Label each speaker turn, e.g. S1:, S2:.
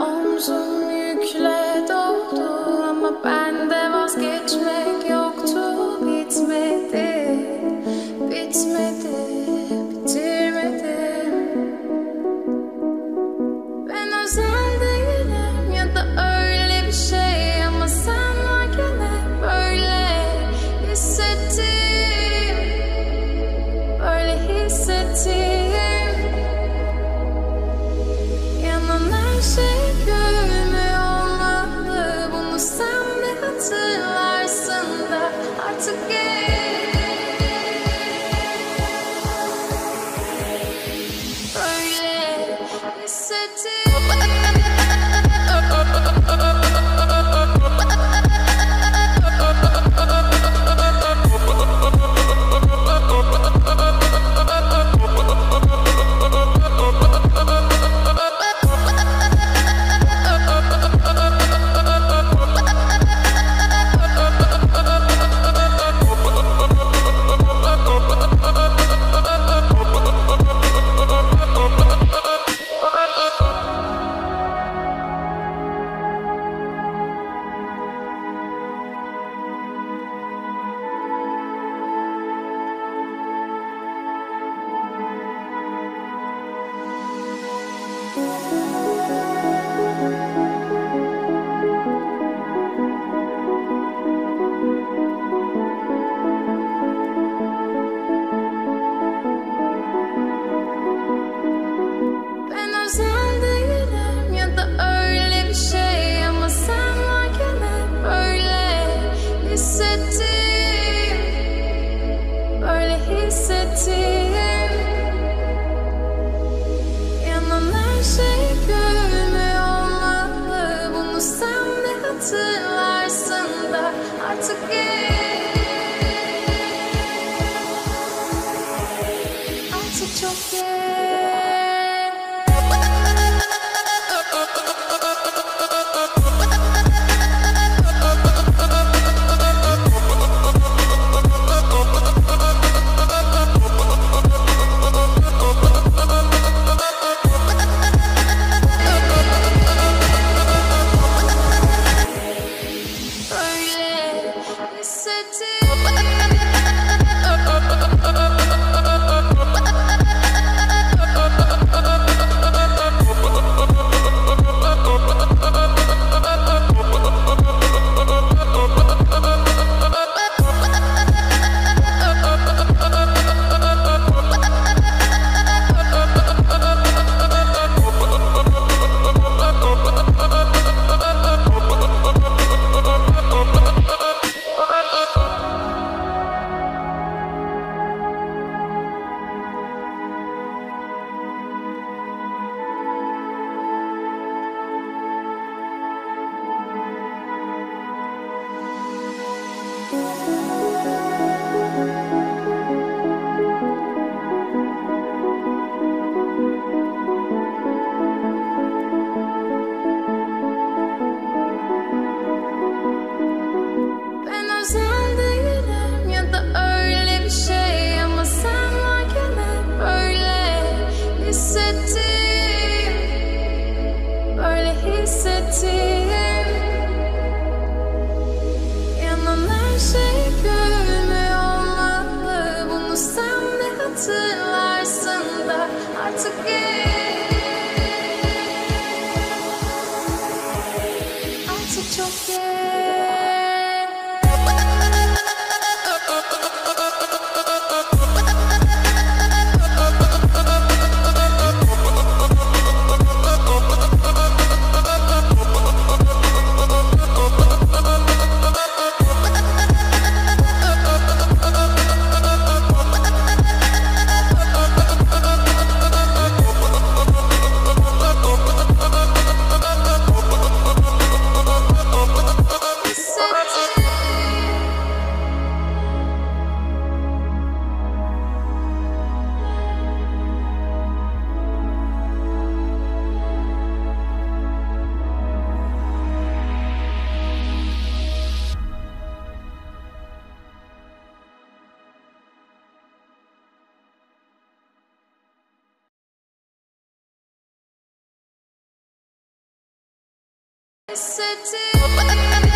S1: Omzum yükle. to yourself. 어떡해. Ben